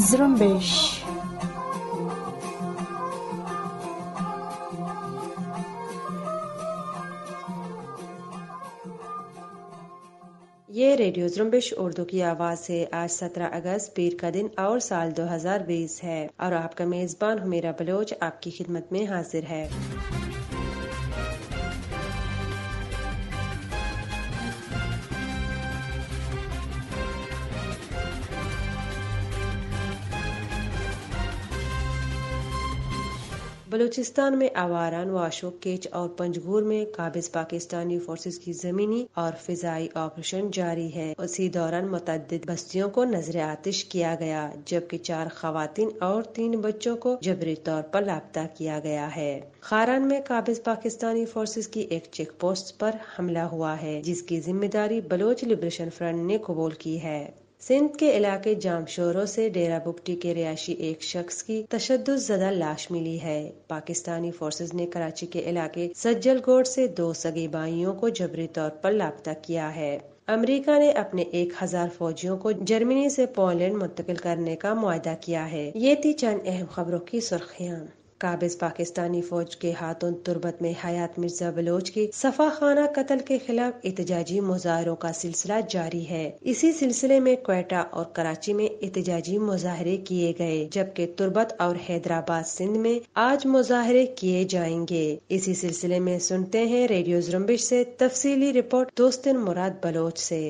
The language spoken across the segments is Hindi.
Zrumbish. ये रेडियो जुम्बिश उर्दू की आवाज़ है आज 17 अगस्त, पीर का दिन और साल 2020 है और आपका मेज़बान हुमेरा बलोच आपकी खिदमत में हाजिर है बलूचिस्तान में आवारान वाशो केच और पंजगूर में काबिज पाकिस्तानी फोर्सेज की जमीनी और फिजाई ऑपरेशन जारी है। उसी दौरान मुतद बस्तियों को नज़र आतिश किया गया, जबकि चार खातन और तीन बच्चों को जबरी तौर पर लापता किया गया है। खारान में काबिज पाकिस्तानी फोर्सेज की एक चेक पोस्ट पर हमला हुआ है, जिसकी ज़िम्मेदारी बलोच लिबरेशन फ्रंट ने कबूल की है। सिंध के इलाके जामशोरों से डेरा बुगटी के रियाशी एक शख्स की तशद जदा लाश मिली है। पाकिस्तानी फोर्सेज ने कराची के इलाके सज्जल गोड से दो सगे बाइयों को जबरी तौर पर लापता किया है। अमेरिका ने अपने एक हज़ार फौजियों को जर्मनी से पोलैंड मुंतकिल करने का मुआदा किया है। ये थी चंद अहम खबरों की सुर्खियाँ। काबिज पाकिस्तानी फौज के हाथों तुर्बत में हयात मिर्ज़ा बलोच के सफ़ा खाना कत्ल के खिलाफ एहतजाजी मुजाहरों का सिलसिला जारी है। इसी सिलसिले में क्वेटा और कराची में एहतजाजी मुजाहरे किए गए, जबकि तुरबत और हैदराबाद सिंध में आज मुजाहरे किए जाएँगे। इसी सिलसिले में सुनते हैं रेडियो जुम्बिश से तफसीली रिपोर्ट दोस्तिन मुराद बलोच से।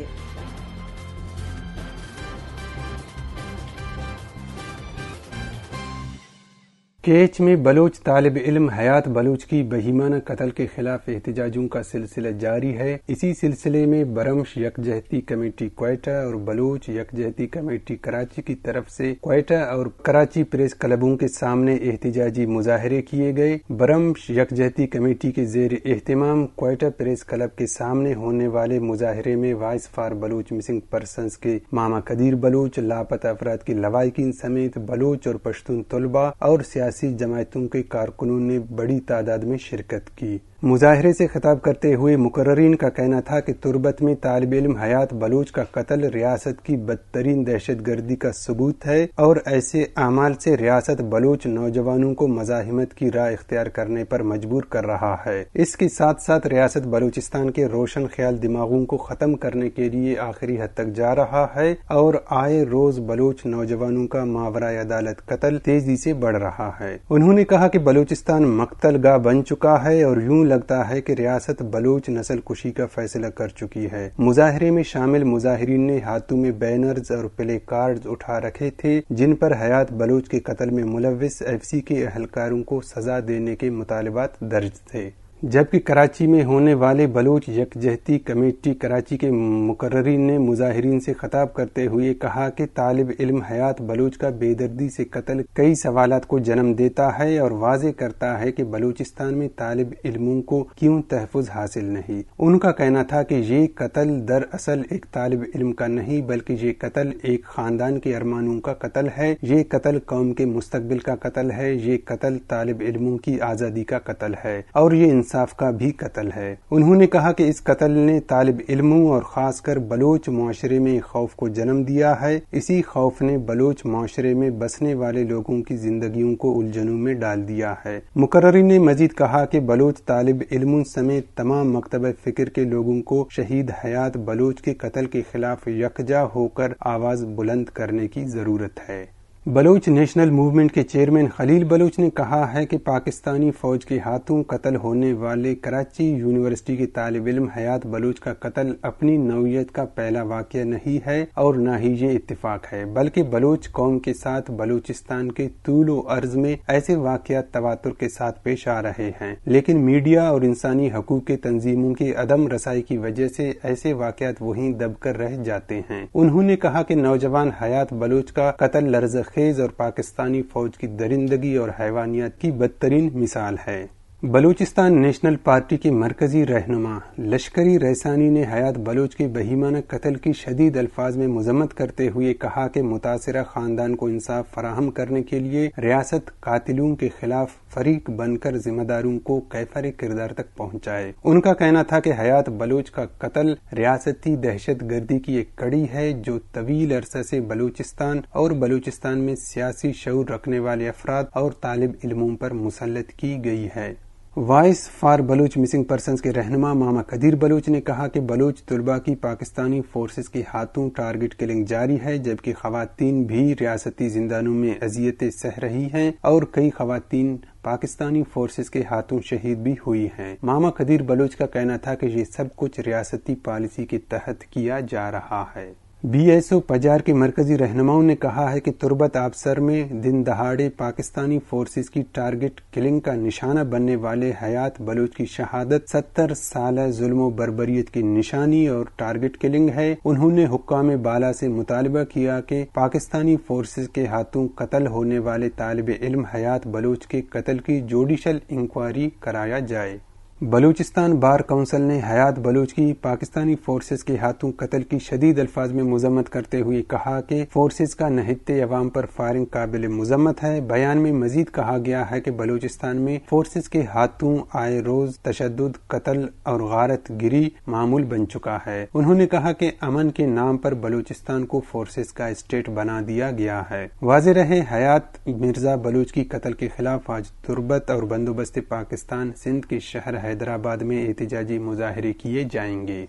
केच में बलोच तालब इल्म हयात बलोच की बहीमाना कत्ल के खिलाफ एहतजाजों का सिलसिला जारी है। इसी सिलसिले में बरमश यकजहती कमेटी क्वेटा और बलोच यकजहती कमेटी कराची की तरफ़ से क्वेटा और कराची प्रेस क्लबों के सामने एहतजाजी मुजाहरे किए गए। बरमश यकजहती कमेटी के जेर एहतमाम क्वेटा प्रेस क्लब के सामने होने वाले मुजाहरे में voice for Baloch missing person के मामा कदीर बलोच, लापता अफराद की लवाकिन समेत बलोच और पश्तून तलबा और सियासी जमायतों के कारकुनों ने बड़ी तादाद में शिरकत की। मुजाहरे से खिताब करते हुए मुकर्रीन का कहना था कि तुरबत में तालब इल्म हयात बलूच का कत्ल रियासत की बदतरीन दहशत गर्दी का सबूत है और ऐसे अमाल से रियासत बलूच नौजवानों को मजाहमत की राह इख्तियार करने पर मजबूर कर रहा है। इसके साथ साथ रियासत बलूचिस्तान के रोशन ख्याल दिमागों को खत्म करने के लिए आखिरी हद तक जा रहा है और आए रोज बलूच नौजवानों का मावरा अदालत कत्ल तेज़ी से बढ़ रहा है। उन्होंने कहा कि बलूचिस्तान मकतल गाह बन चुका है और यूँ लगता है कि रियासत बलोच नस्ल कुशी का फैसला कर चुकी है। मुजाहरे में शामिल मुजाहरीन ने हाथों में बैनर्स और प्ले कार्ड उठा रखे थे, जिन पर हयात बलोच के कत्ल में मुलविस एफसी के अहलकारों को सजा देने के मुतालबात दर्ज थे। जबकि कराची में होने वाले बलूच यकजहती कमेटी कराची के मुकर्रीन ने मुजाहरीन से खताब करते हुए कहा कि तालब इल्म हयात बलूच का बेदर्दी से कत्ल कई सवाल को जन्म देता है और वाजे करता है कि बलूचिस्तान में तालब इल्मों को क्यों तहफ़ हासिल नहीं। उनका कहना था कि ये कत्ल दरअसल एक तालब इल्म का नहीं, बल्कि ये कत्ल एक खानदान के अरमानों का कत्ल है। ये कत्ल कौम के मुस्तबिल का कत्ल है। ये कत्ल तालब इल्मों की आज़ादी का कत्ल है। और ये इंसाफ का भी कत्ल है। उन्होंने कहा कि इस कत्ल ने तालब इल्मों और खासकर बलोच माशरे में खौफ को जन्म दिया है। इसी खौफ ने बलोच माशरे में बसने वाले लोगों की जिंदगियों को उलझनों में डाल दिया है। मुकर्री ने मजीद कहा कि बलोच तालब इल्मों समेत तमाम मकतब फ़िक्र के लोगों को शहीद हयात बलोच के कत्ल के खिलाफ यकजा होकर आवाज़ बुलंद करने की ज़रूरत है। बलूच नेशनल मूवमेंट के चेयरमैन खलील बलूच ने कहा है कि पाकिस्तानी फौज के हाथों कत्ल होने वाले कराची यूनिवर्सिटी के तालब इल्म हयात बलूच का कत्ल अपनी नौयत का पहला वाक़ नहीं है और न ही ये इतफाक है। बल्कि बलूच कौम के साथ बलूचिस्तान के तूल अर्ज़ में ऐसे वाकयात तवातुर के साथ पेश आ रहे हैं। लेकिन मीडिया और इंसानी हकूक के तंजीमों की अदम रसाई की वजह से ऐसे वाकयात वहीं दबकर रह जाते हैं। उन्होंने कहा कि नौजवान हयात बलूच का कत्ल लर्ज खेज और पाकिस्तानी फौज की दरिंदगी और हैवानियत की बदतरीन मिसाल है। बलूचिस्तान नेशनल पार्टी के मरकजी रहनुमा लश्करी रैसानी ने हयात बलोच के बहीमाना कत्ल की शदीद अल्फाज में मजम्मत करते हुए कहा कि मुतासरा खानदान को इंसाफ फराहम करने के लिए रियासत कातिलों के खिलाफ फरीक बनकर जिम्मेदारों को कैफर किरदार तक पहुँचाए। उनका कहना था कि हयात बलोच का कत्ल रियासती दहशत गर्दी की एक कड़ी है जो तवील अरसा से बलूचिस्तान और बलूचिस्तान में सियासी शूर रखने वाले अफराद और तालब इलमों पर मुसलत की गई है। Voice for Baloch missing person के रहनुमा मामा कदीर बलूच ने कहा कि बलूच तलबा की पाकिस्तानी फोर्सेस के हाथों टारगेट किलिंग जारी है, जबकि खातन भी रियासती जिंदानों में अजियतें सह रही हैं और कई खातन पाकिस्तानी फोर्सेस के हाथों शहीद भी हुई हैं। मामा कदीर बलूच का कहना था कि ये सब कुछ रियासती पॉलिसी के तहत किया जा रहा है। बीएसओ पजार के मरकजी रहनुमाओं ने कहा है कि तुर्बत आबसर में दिन दहाड़े पाकिस्तानी फोर्सेस की टारगेट किलिंग का निशाना बनने वाले हयात बलूच की शहादत, सत्तर साल जुल्म बरबरीत की निशानी और टारगेट किलिंग है। उन्होंने हुक्काम बाला से मुतालबा किया कि पाकिस्तानी फोर्सेस के हाथों कत्ल होने वाले तालब इल्म हयात बलूच के कत्ल की जोडिशल इंक्वायरी कराया जाए। बलूचिस्तान बार काउंसिल ने हयात बलूच की पाकिस्तानी फोर्सेस के हाथों कत्ल की शदीद अल्फाज में मजम्मत करते हुए कहा कि फोर्सेस का नहित अवाम पर फायरिंग काबिल मजम्मत है। बयान में मजीद कहा गया है कि बलूचिस्तान में फोर्सेस के हाथों आए रोज तशद कत्ल और गारत गिरी मामूल बन चुका है। उन्होंने कहा कि अमन के नाम पर बलूचिस्तान को फोर्सेस का स्टेट बना दिया गया है। वाज रहे, हयात मिर्ज़ा बलूच की कत्ल के खिलाफ आज तुरबत और बंदोबस्त पाकिस्तान सिंध के शहर है। हैदराबाद में एहतजाजी मुजाहरे किए जाएँगे।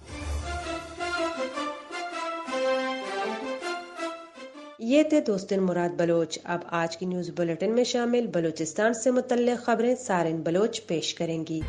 ये थे दोस्तिन मुराद बलोच। अब आज की न्यूज़ बुलेटिन में शामिल बलूचिस्तान से मुतल खबरें सारिन बलोच पेश करेंगी।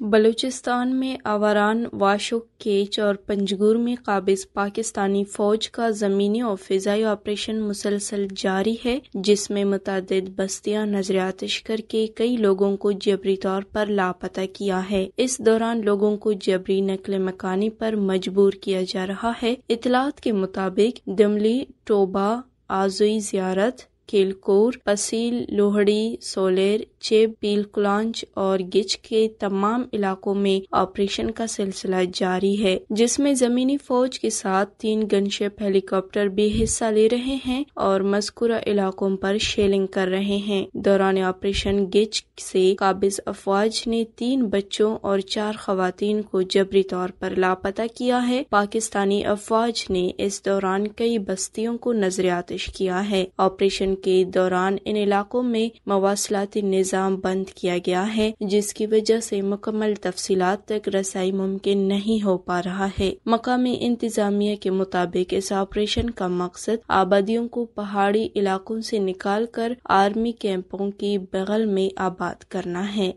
बलूचिस्तान में आवारान वाशुक केच और पंजगुर में काबिज पाकिस्तानी फौज का जमीनी और फिजाई ऑपरेशन मुसलसल जारी है, जिसमें मुतद बस्तियाँ नजरियातिश करके कई लोगों को जबरी तौर पर लापता किया है। इस दौरान लोगों को जबरी नकल मकानी पर मजबूर किया जा रहा है। इतलात के मुताबिक दमली, टोबा, आजुई जियारत, केलकोर, पसील, लोहड़ी, सोलेर चेब पीलकुलांच और गिच के तमाम इलाकों में ऑपरेशन का सिलसिला जारी है, जिसमें जमीनी फौज के साथ तीन गनशिप हेलीकॉप्टर भी हिस्सा ले रहे हैं और मस्कुरा इलाकों पर शेलिंग कर रहे हैं। दौरान ऑपरेशन गिच से काबिज अफवाज ने तीन बच्चों और चार खातन को जबरी तौर पर लापता किया है। पाकिस्तानी अफवाज ने इस दौरान कई बस्तियों को नजरियातिश किया है। ऑपरेशन के दौरान इन इलाकों में मवासलाती निज़ाम बंद किया गया है, जिसकी वजह से मुकम्मल तफसीलात तक रसाई मुमकिन नहीं हो पा रहा है। मकामी इंतजामिया के मुताबिक इस ऑपरेशन का मकसद आबादियों को पहाड़ी इलाकों से निकाल कर आर्मी कैंपों की बगल में आबाद करना है।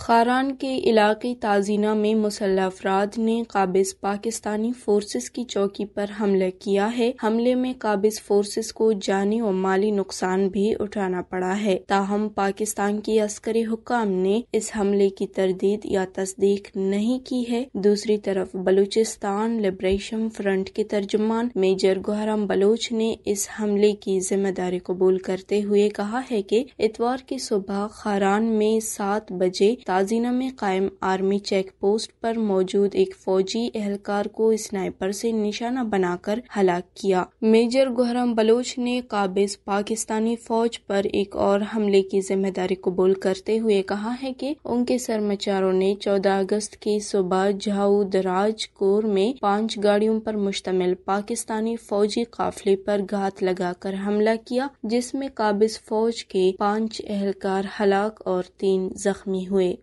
खारान के इलाके ताजीना में मुसल्ह अफराद ने काबिज पाकिस्तानी फोर्सेस की चौकी पर हमला किया है। हमले में काबिज फोर्सेस को जानी और माली नुकसान भी उठाना पड़ा है। ताहम पाकिस्तान की अस्करी हुकाम ने इस हमले की तरदीद या तस्दीक नहीं की है। दूसरी तरफ़ बलूचिस्तान लिब्रेशन फ्रंट के तर्जुमान मेजर गुहरम बलोच ने इस हमले की ज़िम्मेदारी कबूल करते हुए कहा है की इतवार की सुबह खारान में सात बजे ताजीना में कायम आर्मी चेक पोस्ट पर मौजूद एक फौजी एहलकार को स्नाइपर से निशाना बनाकर हलाक किया। मेजर गोहरम बलोच ने काबिज पाकिस्तानी फौज पर एक और हमले की ज़िम्मेदारी कबूल करते हुए कहा है कि उनके सरमचारों ने 14 अगस्त की सुबह झाऊ दराज कोर में पाँच गाड़ियों पर मुश्तमिल पाकिस्तानी फौजी काफिले पर घात लगाकर हमला किया, जिसमें काबिज फौज के पाँच एहलकार हलाक और तीन जख्मी हुए।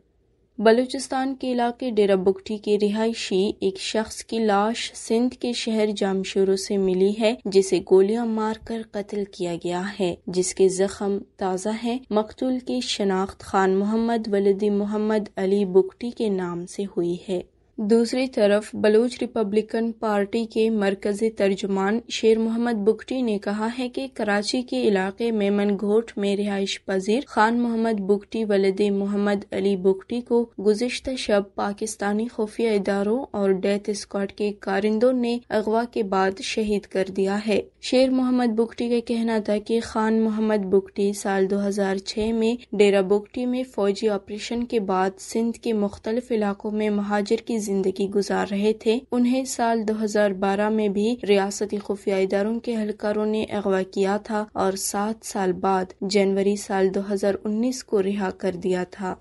बलूचिस्तान के इलाके डेरा बुगटी के रिहायशी एक शख्स की लाश सिंध के शहर जामशुरू से मिली है, जिसे गोलियाँ मारकर कत्ल किया गया है, जिसके जख्म ताज़ा हैं। मकतूल की शनाख्त खान मोहम्मद, वलदी मोहम्मद अली बुगटी के नाम से हुई है। दूसरी तरफ़ बलूच रिपब्लिकन पार्टी के मरकजी तर्जुमान शेर मोहम्मद बुगटी ने कहा है कि कराची के इलाके मेमन घोट में रिहाइश पजीर खान मोहम्मद बुगटी, वलद मोहम्मद अली बुगटी को गुजशत शब पाकिस्तानी खुफिया इदारों और डेथ स्क्वाड के कारिंदों ने अगवा के बाद शहीद कर दिया है। शेर मोहम्मद बुगटी का कहना था कि खान मोहम्मद बुगटी साल 2006 में डेरा बुगटी में फौजी ऑपरेशन के बाद सिंध के मुख्तलिफ़ इलाकों में महाजिर की ज़िंदगी गुजार रहे थे। उन्हें साल 2012 में भी रियासती खुफिया इदारों के एहलकारों ने अगवा किया था और सात साल बाद जनवरी साल 2019 को रिहा कर दिया था।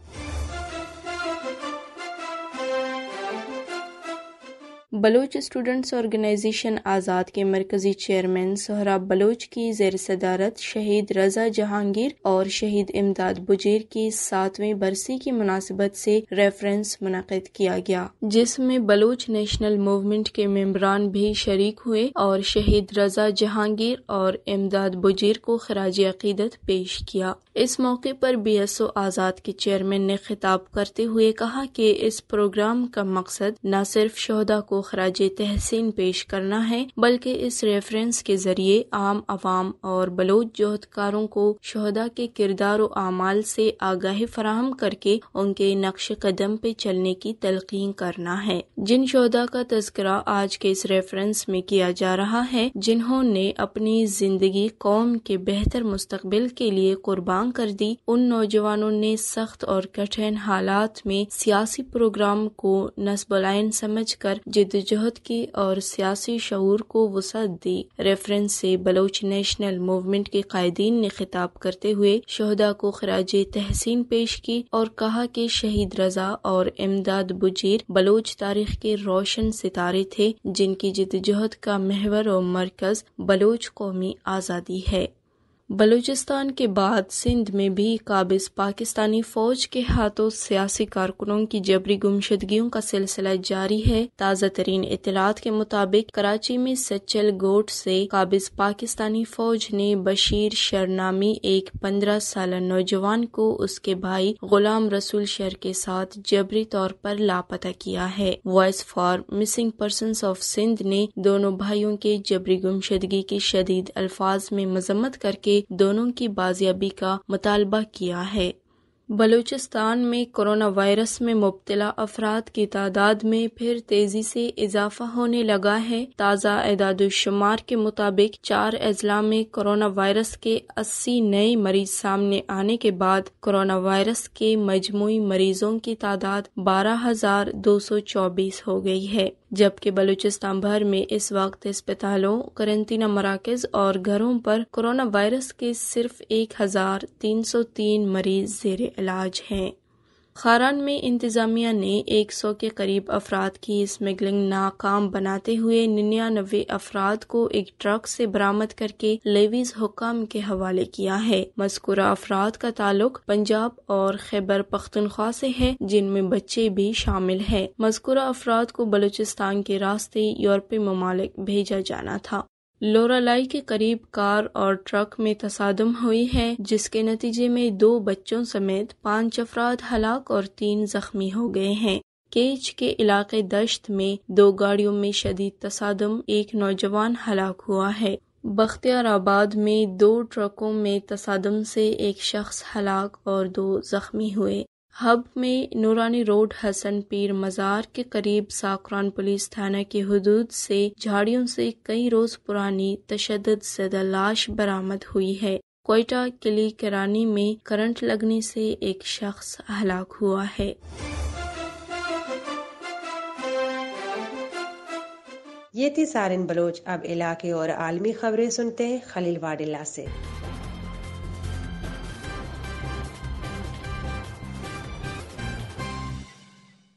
बलोच स्टूडेंट्स ऑर्गेनाइजेशन आज़ाद के मरकजी चेयरमैन सोहराब बलोच की जेर सदारत शहीद रजा जहांगीर और शहीद इमदाद बुजेर की सातवीं बरसी की मुनासिबत से रेफरेंस मुनद किया गया, जिसमें बलोच नेशनल मूवमेंट के मेम्बरान भी शरीक हुए और शहीद रजा जहांगीर और इमदाद बुजेर को खराज अकीदत पेश किया। इस मौके पर बी एस ओ आज़ाद के चेयरमैन ने खिताब करते हुए कहा कि इस प्रोग्राम का मकसद न सिर्फ़ शहदा को खराज तहसीन पेश करना है, बल्कि इस रेफरेंस के ज़रिए आम आवाम और बलोच जोहदकारों को शहदा के किरदार अमाल से आगाही फराहम करके उनके नक्श कदम पे चलने की तलकीन करना है। जिन शहदा का तस्करा आज के इस रेफरेंस में किया जा रहा है, जिन्होंने अपनी ज़िंदगी कौम के बेहतर मुस्तकबिल के लिए कुर्बान कर दी, उन नौजवानों ने सख्त और कठिन हालात में सियासी प्रोग्राम को नस्बलाइन समझ कर जिदोजहद की और सियासी शूर को वसत दी। रेफरेंस से बलोच नेशनल मूवमेंट के कायदीन ने खिताब करते हुए शहदा को खराज तहसीन पेश की और कहा कि शहीद रजा और इमदाद बुजीर बलोच तारीख के रोशन सितारे थे, जिनकी जिदोजहद का महवर और मरकज बलोच कौमी आज़ादी है। बलूचिस्तान के बाद सिंध में भी काबिज पाकिस्तानी फौज के हाथों सियासी कारकुनों की जबरी गुमशदगियों का सिलसिला जारी है। ताज़ा तरीन इतलात के मुताबिक कराची में सचल गोट से काबिज पाकिस्तानी फौज ने बशीर शरनामी एक पंद्रह साल नौजवान को उसके भाई गुलाम रसूल शर के साथ जबरी तौर पर लापता किया है। Voice for missing person of Sindh ने दोनों भाइयों के जबरी गुमशदगी की शदीद अल्फाज में मजम्मत करके दोनों की बाजियाबी का मुतालबा किया है। बलूचिस्तान में कोरोना वायरस में मुबतला अफराद की तादाद में फिर तेज़ी से इजाफा होने लगा है। ताज़ा एदादुशुमार के मुताबिक चार अजला में कोरोना वायरस के 80 नए मरीज़ सामने आने के बाद कोरोना वायरस के मजमू मरीजों की तादाद बारह हज़ार दो सौ चौबीस हो गई है। जबकि बलूचिस्तान भर में इस वक्त अस्पतालों करंतना मराकज और घरों पर कोरोना वायरस के सिर्फ़ एक हज़ार तीन सौ तीन मरीज़ जेर इलाज हैं। खारान में इंतजामिया ने 100 के करीब अफराद की स्मगलिंग नाकाम बनाते हुए निन्यानवे अफराद को एक ट्रक से बरामद करके लेवीज हुकाम के हवाले किया है। मस्कुरा अफराद का ताल्लुक पंजाब और खैबर पख्तनख्वा से है, जिनमें बच्चे भी शामिल है। मस्कुरा अफराद को बलूचिस्तान के रास्ते यूरोपीय ममालिक भेजा जाना था। लोरालाई के करीब कार और ट्रक में तसादम हुई है, जिसके नतीजे में दो बच्चों समेत पाँच अफराद हलाक और तीन जख्मी हो गए हैं। केज के इलाके दश्त में दो गाड़ियों में शदीद तसादम, एक नौजवान हलाक हुआ है। बख्तियाराबाद में दो ट्रकों में तसादम से एक शख्स हलाक और दो जख्मी हुए। हब में नूरानी रोड हसन पीर मज़ार के करीब साकरान पुलिस थाना की हदूद से झाड़ियों से कई रोज पुरानी तशद सदा लाश बरामद हुई है। कोयटा किली करानी में करंट लगने से एक शख्स हलाक हुआ है। ये थी सारिन बलोच। अब इलाके और आलमी खबरें सुनते हैं खलील वाडिल्ला से।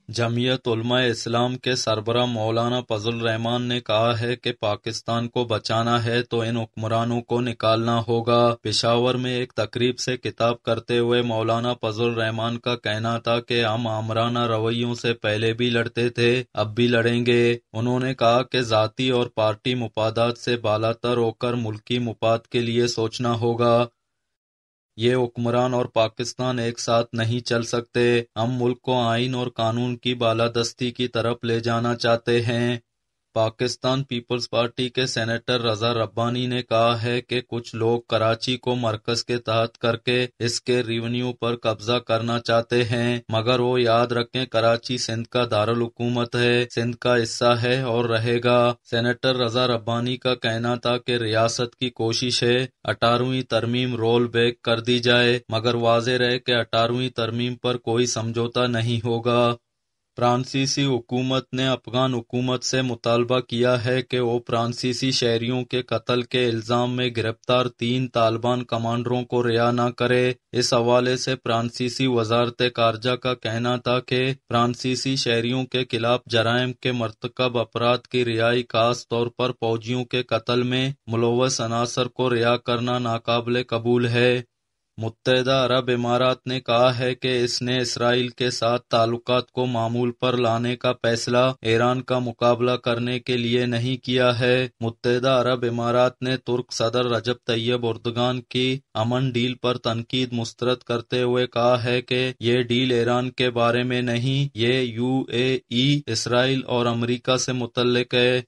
जमीयत इस्लाम के सरबरा मौलाना फजल रहमान ने कहा है कि पाकिस्तान को बचाना है तो इन हुक्मरानों को निकालना होगा। पिशावर में एक तकरीब से किताब करते हुए मौलाना फजल रहमान का कहना था कि हम आमराना रवैयों से पहले भी लड़ते थे, अब भी लड़ेंगे। उन्होंने कहा कि जाति और पार्टी मुफादात से बालातर होकर मुल्की मुफाद के लिए सोचना होगा। ये हुक्मरान और पाकिस्तान एक साथ नहीं चल सकते। हम मुल्क को आइन और कानून की बालादस्ती की तरफ़ ले जाना चाहते हैं। पाकिस्तान पीपल्स पार्टी के सेनेटर रजा रब्बानी ने कहा है कि कुछ लोग कराची को मरकज के तहत करके इसके रेवेन्यू पर कब्जा करना चाहते हैं, मगर वो याद रखें कराची सिंध का दारुल हुकूमत है, सिंध का हिस्सा है और रहेगा। सेनेटर रजा रब्बानी का कहना था कि रियासत की कोशिश है, अठारहवीं तरमीम रोल बैक कर दी जाए, मगर वाजे रहे कि अठारहवीं तरमीम पर कोई समझौता नहीं होगा। फ्रांसीसी हुकूमत ने अफगान हुकूमत से मुतालबा किया है कि वो फ्रांसीसी शहरियों के कत्ल के इल्ज़ाम में गिरफ़्तार तीन तालिबान कमांडरों को रिहा न करे। इस हवाले से फ्रांसीसी वजारत कारजा का कहना था कि फ्रांसीसी शहरियों के खिलाफ जराइम के मरतकब अपराध की रिहाई खास तौर पर फौजियों के कत्ल में मुलवस अनासर को रिहा करना नाकाबले कबूल है। मुत्तहदा अरब इमारात ने कहा है कि इसने इसराइल के साथ ताल्लुकात को मामूल पर लाने का फैसला ईरान का मुकाबला करने के लिए नहीं किया है। मुत्तहदा अरब इमारात ने तुर्क सदर रजब तैयब उर्दगान की अमन डील पर तनकीद मुस्तरद करते हुए कहा है कि ये डील ईरान के बारे में नहीं, ये यू ए इसराइल और अमरीका से मुतलक है।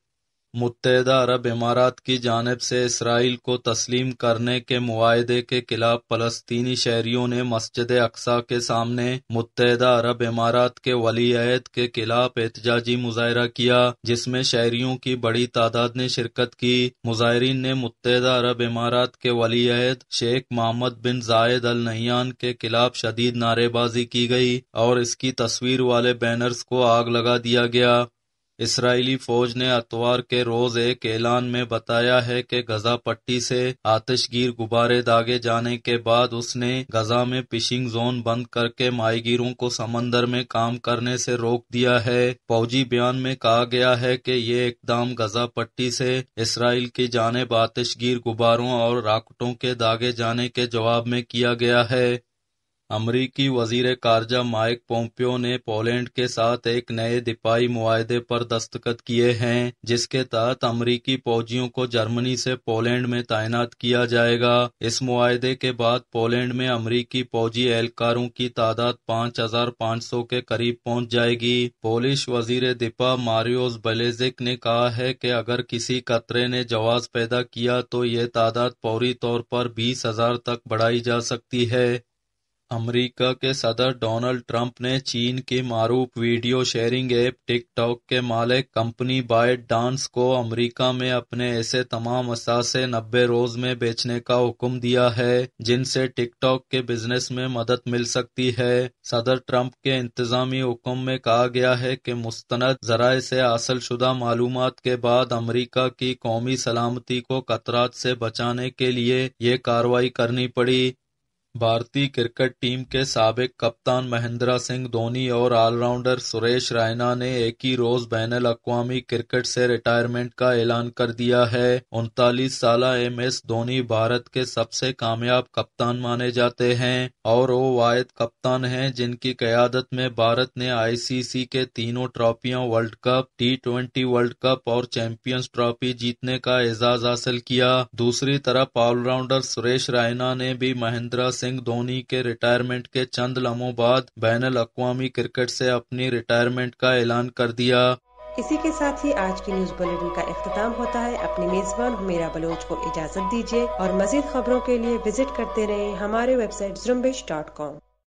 मुत्तहदा अरब इमारात की जानिब से इसराइल को तस्लीम करने के मुआदे के खिलाफ फलस्तीनी शहरियों ने मस्जिद अक्सा के सामने मुत्तहदा अरब इमारात के वली अहद के खिलाफ एहतजाजी मुजाहरा किया, जिसमें शहरियों की बड़ी तादाद ने शिरकत की। मुजाहरीन ने मुत्तहदा अरब इमारात के वली अहद शेख मोहम्मद बिन जायद अल नहियान के खिलाफ शदीद नारेबाजी की गई और इसकी तस्वीर वाले बैनर्स को आग लगा दिया गया। इसराइली फौज ने अतवार के रोज एक ऐलान में बताया है कि गजा पट्टी से आतिशगीर गुब्बारे दागे जाने के बाद उसने गजा में फिशिंग जोन बंद करके माहीगीरों को समंदर में काम करने से रोक दिया है। फौजी बयान में कहा गया है कि ये इकदाम गजा पट्टी से इसराइल की जानब आतिशगीर गुब्बारों और राकटों के दागे जाने के जवाब में किया गया है। अमरीकी वज़ीर कारजा माइक पोम्पियो ने पोलैंड के साथ एक नए दिपाई मुआदे पर दस्तखत किए हैं, जिसके तहत अमरीकी फौजियों को जर्मनी से पोलैंड में तैनात किया जाएगा। इस मुआदे के बाद पोलैंड में अमरीकी फौजी एहलकारों की तादाद पाँच हज़ार पाँच सौ के करीब पहुँच जाएगी। पोलिश वज़ीर दिपा मारियोस बलेजिक ने कहा है कि अगर किसी कतरे ने जवाब पैदा किया तो ये तादाद फौरी तौर पर बीस हज़ार तक बढ़ाई जा सकती है। अमेरिका के सदर डोनाल्ड ट्रंप ने चीन की मारूफ वीडियो शेयरिंग ऐप टिकटॉक के मालिक कंपनी बाइट डांस को अमेरिका में अपने ऐसे तमाम असासे नब्बे रोज में बेचने का हुक्म दिया है, जिनसे टिकटॉक के बिज़नेस में मदद मिल सकती है। सदर ट्रंप के इंतजामी हुक्म में कहा गया है कि मुस्तनद जराए से हासिल शुदा मालूम के बाद अमरीका की कौमी सलामती को खतरात से बचाने के लिए ये कार्रवाई करनी पड़ी। भारतीय क्रिकेट टीम के सबक कप्तान महेंद्र सिंह धोनी और ऑलराउंडर सुरेश रैना ने एक ही रोज बैन अवी क्रिकेट से रिटायरमेंट का ऐलान कर दिया है। उनतालीस साल एम एस धोनी भारत के सबसे कामयाब कप्तान माने जाते हैं और वो वायद कप्तान हैं जिनकी क्यादत में भारत ने आईसीसी के तीनों ट्रॉफियाँ world cup, T twenty world cup और चैंपियंस ट्रॉफी जीतने का एजाज हासिल किया। दूसरी तरफ़ ऑलराउंडर सुरेश रैना ने भी महेंद्र सिंह धोनी के रिटायरमेंट के चंद लम्हों बाद बैन अवी क्रिकेट से अपनी रिटायरमेंट का ऐलान कर दिया। इसी के साथ ही आज की न्यूज़ बुलेटिन का अख्ताम होता है। अपनी मेजबान मेरा बलोच को इजाज़त दीजिए और मजीद खबरों के लिए विज़िट करते रहे हमारे वेबसाइट जुम्बिश डॉट कॉम